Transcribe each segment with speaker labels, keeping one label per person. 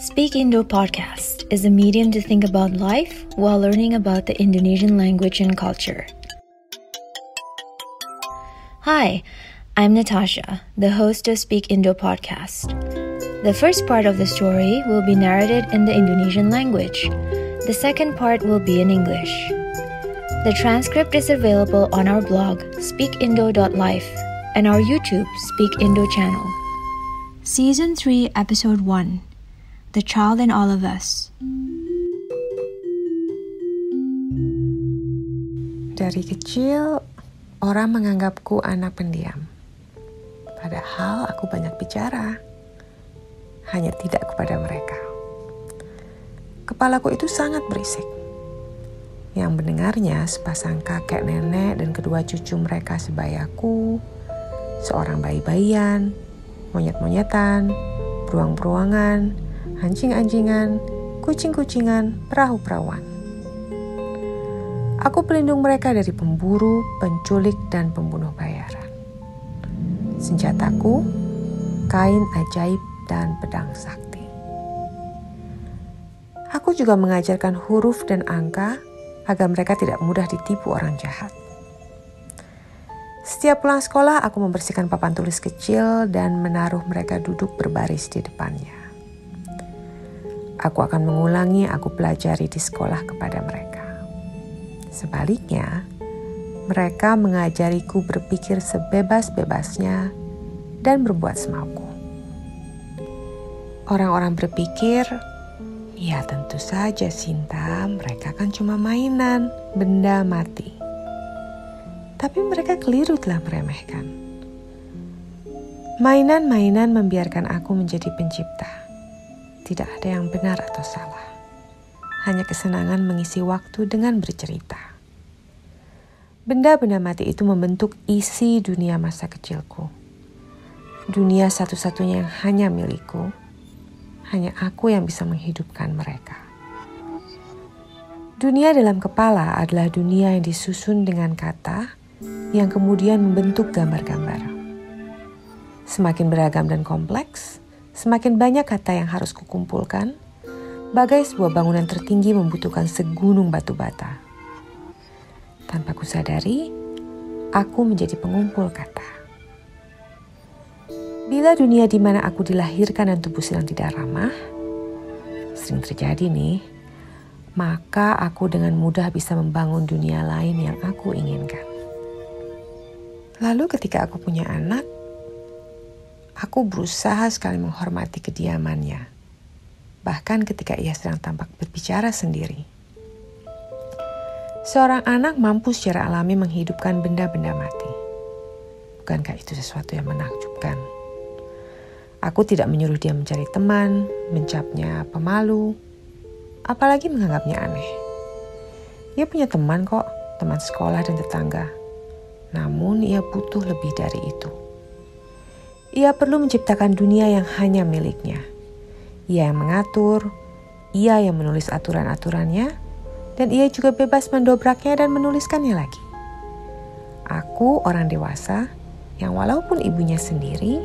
Speaker 1: Speak Indo podcast is a medium to think about life while learning about the Indonesian language and culture. Hi, I'm Natasha, the host of Speak Indo podcast. The first part of the story will be narrated in the Indonesian language. The second part will be in English. The transcript is available on our blog, speakindo.life, and our YouTube, Speak Indo channel. Season 3, Episode 1 The Child in All of Us.
Speaker 2: Dari kecil, orang menganggapku anak pendiam. Padahal aku banyak bicara, hanya tidak kepada mereka. Kepalaku itu sangat berisik. Yang mendengarnya sepasang kakek nenek dan kedua cucu mereka sebayaku, seorang bayi-bayian, monyet-monyetan, beruang-beruangan, anjing-anjingan, kucing-kucingan, perahu-perahuan. Aku pelindung mereka dari pemburu, penculik, dan pembunuh bayaran. Senjataku, kain ajaib, dan pedang sakti. Aku juga mengajarkan huruf dan angka agar mereka tidak mudah ditipu orang jahat. Setiap pulang sekolah, aku membersihkan papan tulis kecil dan menaruh mereka duduk berbaris di depannya. Aku akan mengulangi aku pelajari di sekolah kepada mereka. Sebaliknya, mereka mengajariku berpikir sebebas-bebasnya dan berbuat semauku. Orang-orang berpikir, ya tentu saja Sinta, mereka kan cuma mainan, benda mati. Tapi mereka keliru telah meremehkan. Mainan-mainan membiarkan aku menjadi pencipta. Tidak ada yang benar atau salah hanya kesenangan mengisi waktu dengan bercerita. Benda-benda mati itu membentuk isi dunia masa kecilku. Dunia satu-satunya yang hanya milikku. Hanya aku yang bisa menghidupkan mereka. Dunia dalam kepala adalah dunia yang disusun dengan kata yang kemudian membentuk gambar-gambar. Semakin beragam dan kompleks, semakin banyak kata yang harus kukumpulkan, Bagai sebuah bangunan tertinggi membutuhkan segunung batu bata. Tanpa kusadari, aku menjadi pengumpul kata. Bila dunia di mana aku dilahirkan dan tubuh sedang tidak ramah, sering terjadi nih, maka aku dengan mudah bisa membangun dunia lain yang aku inginkan. Lalu ketika aku punya anak, aku berusaha sekali menghormati kediamannya bahkan ketika ia sedang tampak berbicara sendiri. Seorang anak mampu secara alami menghidupkan benda-benda mati. Bukankah itu sesuatu yang menakjubkan? Aku tidak menyuruh dia mencari teman, mencapnya pemalu, apalagi menganggapnya aneh. Ia punya teman kok, teman sekolah dan tetangga. Namun ia butuh lebih dari itu. Ia perlu menciptakan dunia yang hanya miliknya ia yang mengatur, ia yang menulis aturan-aturannya, dan ia juga bebas mendobraknya dan menuliskannya lagi. Aku orang dewasa yang walaupun ibunya sendiri,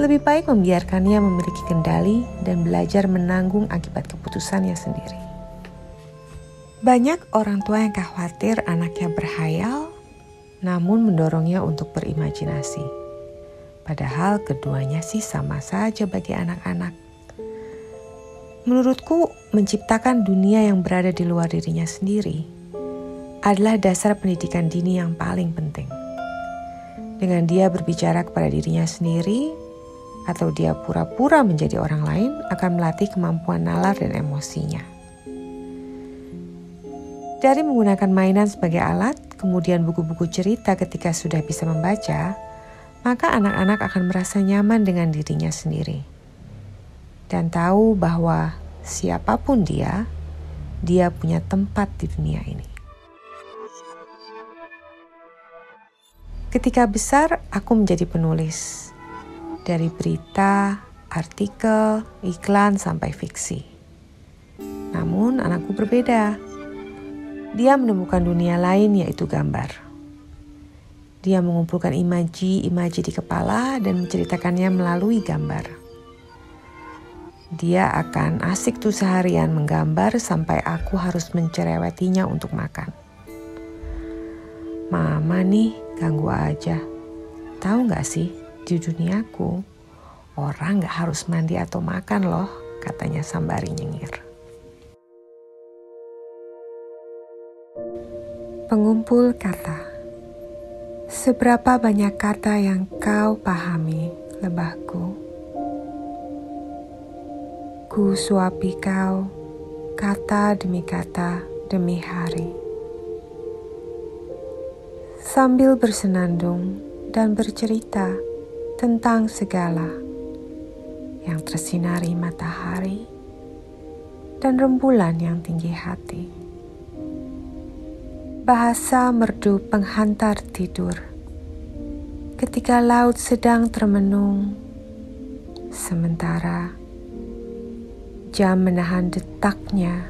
Speaker 2: lebih baik membiarkannya memiliki kendali dan belajar menanggung akibat keputusannya sendiri. Banyak orang tua yang khawatir anaknya berhayal, namun mendorongnya untuk berimajinasi. Padahal keduanya sih sama saja bagi anak-anak Menurutku, menciptakan dunia yang berada di luar dirinya sendiri adalah dasar pendidikan dini yang paling penting. Dengan dia berbicara kepada dirinya sendiri, atau dia pura-pura menjadi orang lain, akan melatih kemampuan nalar dan emosinya. Dari menggunakan mainan sebagai alat, kemudian buku-buku cerita ketika sudah bisa membaca, maka anak-anak akan merasa nyaman dengan dirinya sendiri dan tahu bahwa siapa pun dia, dia punya tempat di dunia ini. Ketika besar, aku menjadi penulis dari berita, artikel, iklan, sampai fiksi. Namun, anakku berbeda. Dia menemukan dunia lain, yaitu gambar. Dia mengumpulkan imaji-imaji di kepala dan menceritakannya melalui gambar Dia akan asik tuh seharian menggambar sampai aku harus mencerewetinya untuk makan. Mama nih ganggu aja. Tahu gak sih di duniaku orang gak harus mandi atau makan loh katanya sambari nyengir. Pengumpul kata Seberapa banyak kata yang kau pahami, lebahku? Ku suapi kau, kata demi kata demi hari. Sambil bersenandung dan bercerita tentang segala yang tersinari matahari dan rembulan yang tinggi hati. Bahasa merdu penghantar tidur ketika laut sedang termenung, sementara jam menahan detaknya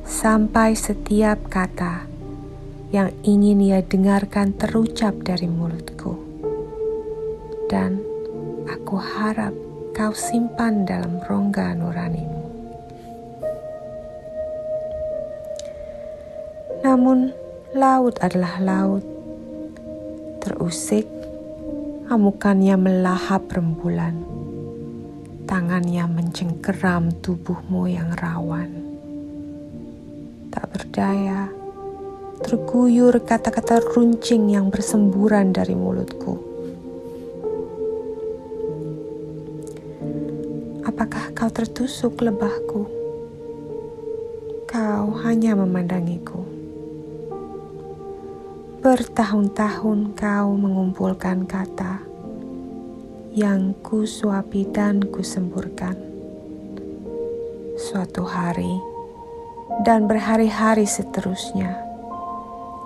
Speaker 2: sampai setiap kata yang ingin ia dengarkan terucap dari mulutku. Dan aku harap kau simpan dalam rongga nuranimu. Namun laut adalah laut. Terusik, amukannya melahap rembulan tangannya mencengkeram tubuhmu yang rawan. Tak berdaya, terguyur kata-kata runcing yang bersemburan dari mulutku. Apakah kau tertusuk lebahku? Kau hanya memandangiku. Bertahun-tahun kau mengumpulkan kata yang ku suapi dan ku semburkan. Suatu hari dan berhari-hari seterusnya,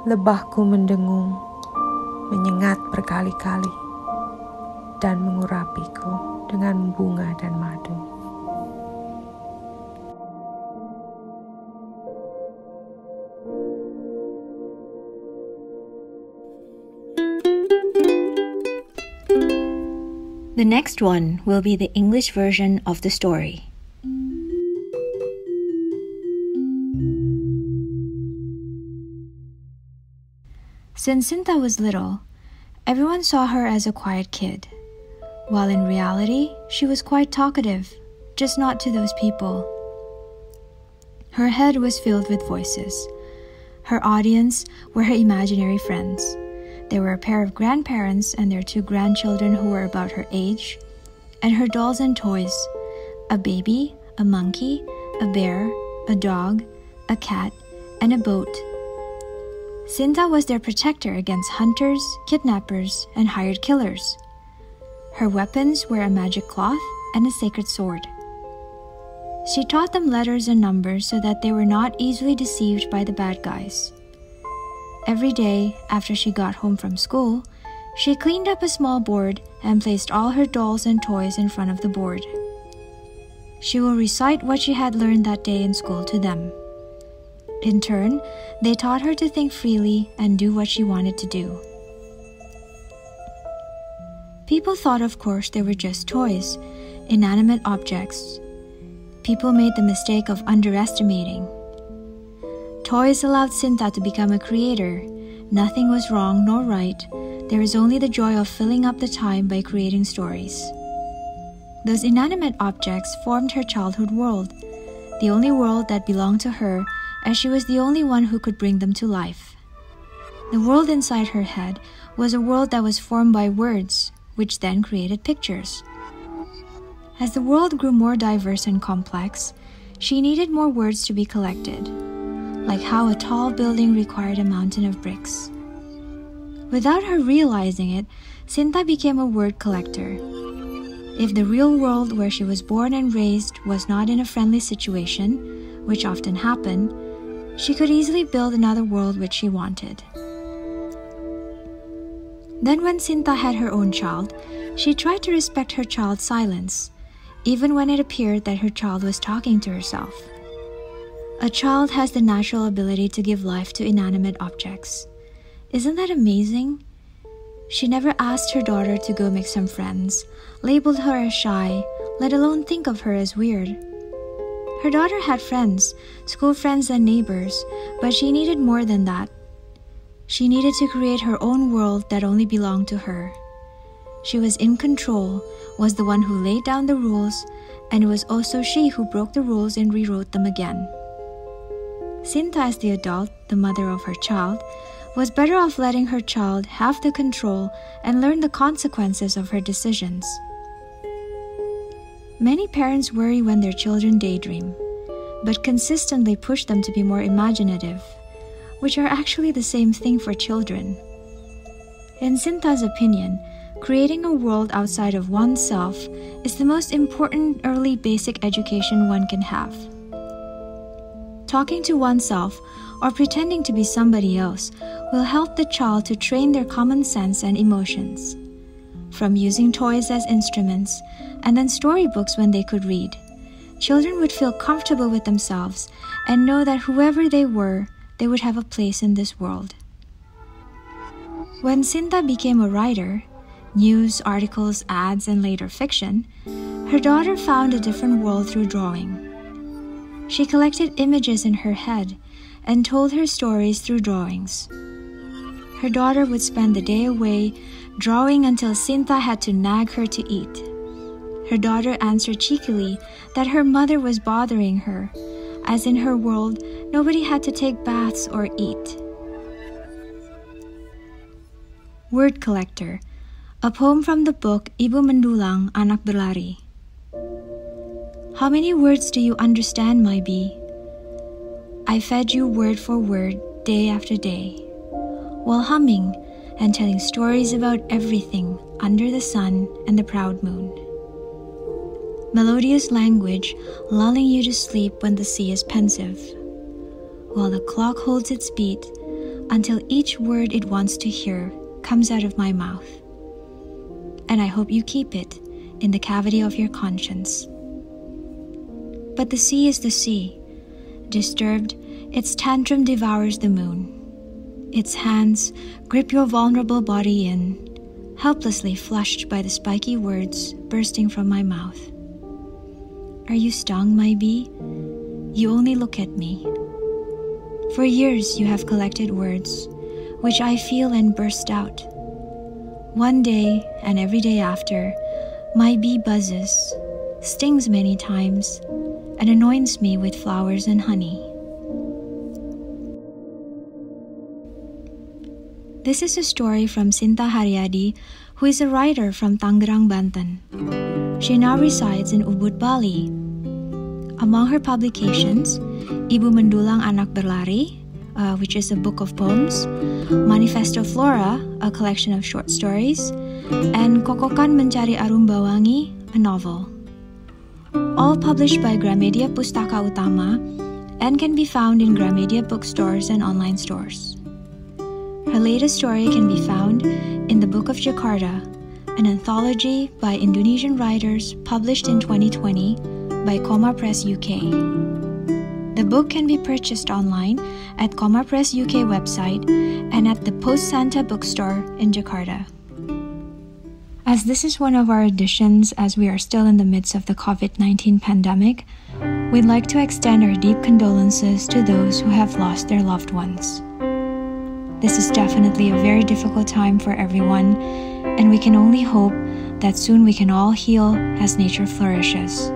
Speaker 2: lebahku mendengung, menyengat berkali-kali, dan mengurapiku dengan bunga dan madu.
Speaker 1: The next one will be the English version of the story. Since Sinta was little, everyone saw her as a quiet kid, while in reality, she was quite talkative, just not to those people. Her head was filled with voices. Her audience were her imaginary friends. There were a pair of grandparents and their two grandchildren who were about her age, and her dolls and toys a baby, a monkey, a bear, a dog, a cat, and a boat. Sinta was their protector against hunters, kidnappers, and hired killers. Her weapons were a magic cloth and a sacred sword. She taught them letters and numbers so that they were not easily deceived by the bad guys. Every day, after she got home from school, she cleaned up a small board and placed all her dolls and toys in front of the board. She will recite what she had learned that day in school to them. In turn, they taught her to think freely and do what she wanted to do. People thought, of course, they were just toys, inanimate objects. People made the mistake of underestimating Toys allowed Sinta to become a creator. Nothing was wrong nor right. There was only the joy of filling up the time by creating stories. Those inanimate objects formed her childhood world, the only world that belonged to her, as she was the only one who could bring them to life. The world inside her head was a world that was formed by words, which then created pictures. As the world grew more diverse and complex, she needed more words to be collected like how a tall building required a mountain of bricks. Without her realizing it, Sinta became a word collector. If the real world where she was born and raised was not in a friendly situation, which often happened, she could easily build another world which she wanted. Then, when Sinta had her own child, she tried to respect her child's silence, even when it appeared that her child was talking to herself. A child has the natural ability to give life to inanimate objects. Isn't that amazing? She never asked her daughter to go make some friends, labeled her as shy, let alone think of her as weird. Her daughter had friends, school friends, and neighbors, but she needed more than that. She needed to create her own world that only belonged to her. She was in control, was the one who laid down the rules, and it was also she who broke the rules and rewrote them again. Sinta, as the adult, the mother of her child, was better off letting her child have the control and learn the consequences of her decisions. Many parents worry when their children daydream, but consistently push them to be more imaginative, which are actually the same thing for children. In Sinta's opinion, creating a world outside of oneself is the most important early basic education one can have. Talking to oneself or pretending to be somebody else will help the child to train their common sense and emotions. From using toys as instruments and then storybooks when they could read. Children would feel comfortable with themselves and know that whoever they were, they would have a place in this world. When Sinta became a writer, news, articles, ads, and later fiction, her daughter found a different world through drawing. She collected images in her head and told her stories through drawings. Her daughter would spend the day away drawing until Sinta had to nag her to eat. Her daughter answered cheekily that her mother was bothering her, as in her world, nobody had to take baths or eat. Word Collector, a poem from the book Ibu Mendulang Anak Berlari. How many words do you understand, my bee? I fed you word for word, day after day, while humming and telling stories about everything under the sun and the proud moon melodious language lulling you to sleep when the sea is pensive, while the clock holds its beat until each word it wants to hear comes out of my mouth. And I hope you keep it in the cavity of your conscience. But the sea is the sea. Disturbed, its tantrum devours the moon. Its hands grip your vulnerable body in, helplessly flushed by the spiky words bursting from my mouth. Are you stung, my bee? You only look at me. For years you have collected words, which I feel and burst out. One day and every day after, my bee buzzes, stings many times, and anoints me with flowers and honey. This is a story from Cyntha Hariadi, who is a writer from Tangerang, Banten. She now resides in Ubud, Bali. Among her publications, Ibu Mendulang Anak Berlari, uh, which is a book of poems, Manifesto Flora, a collection of short stories, and Kokokan Mencari Arumbawangi, a novel. All published by Gramedia Pustaka Utama and can be found in Gramedia bookstores and online stores. Her latest story can be found in the Book of Jakarta, an anthology by Indonesian writers published in 2020 by Comma Press UK. The book can be purchased online at Comma Press UK website and at the Post Santa bookstore in Jakarta. As this is one of our editions as we are still in the midst of the COVID 19 pandemic, we'd like to extend our deep condolences to those who have lost their loved ones. This is definitely a very difficult time for everyone, and we can only hope that soon we can all heal as nature flourishes.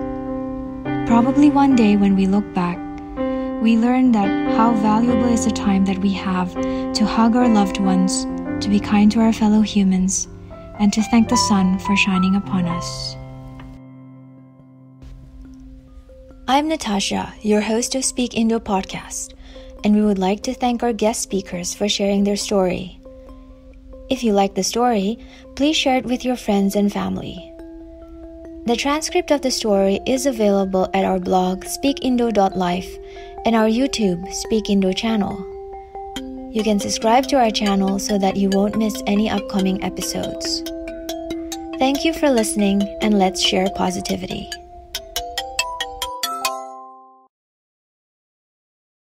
Speaker 1: Probably one day when we look back, we learn that how valuable is the time that we have to hug our loved ones, to be kind to our fellow humans, and to thank the sun for shining upon us. I'm Natasha, your host of Speak Indo podcast and we would like to thank our guest speakers for sharing their story. If you like the story, please share it with your friends and family. The transcript of the story is available at our blog speakindo.life and our YouTube Speak Indo channel. You can subscribe to our channel so that you won't miss any upcoming episodes. Thank you for listening and let's share positivity.